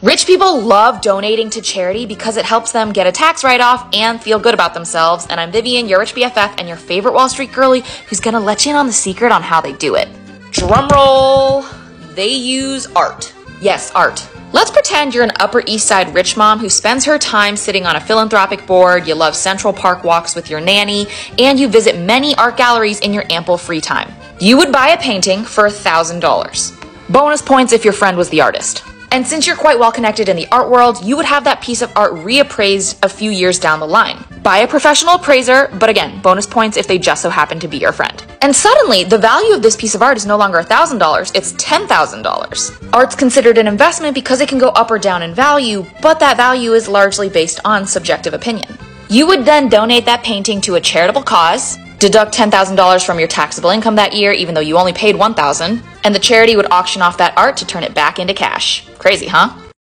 Rich people love donating to charity because it helps them get a tax write off and feel good about themselves. And I'm Vivian, your rich BFF, and your favorite Wall Street girly who's gonna let you in on the secret on how they do it. Drum roll! They use art. Yes, art. Let's pretend you're an Upper East Side rich mom who spends her time sitting on a philanthropic board, you love Central Park walks with your nanny, and you visit many art galleries in your ample free time. You would buy a painting for $1,000. Bonus points if your friend was the artist. And since you're quite well connected in the art world, you would have that piece of art reappraised a few years down the line. By a professional appraiser, but again, bonus points if they just so happen to be your friend. And suddenly, the value of this piece of art is no longer $1,000, it's $10,000. Art's considered an investment because it can go up or down in value, but that value is largely based on subjective opinion. You would then donate that painting to a charitable cause, deduct $10,000 from your taxable income that year even though you only paid $1,000, and the charity would auction off that art to turn it back into cash. Crazy, huh?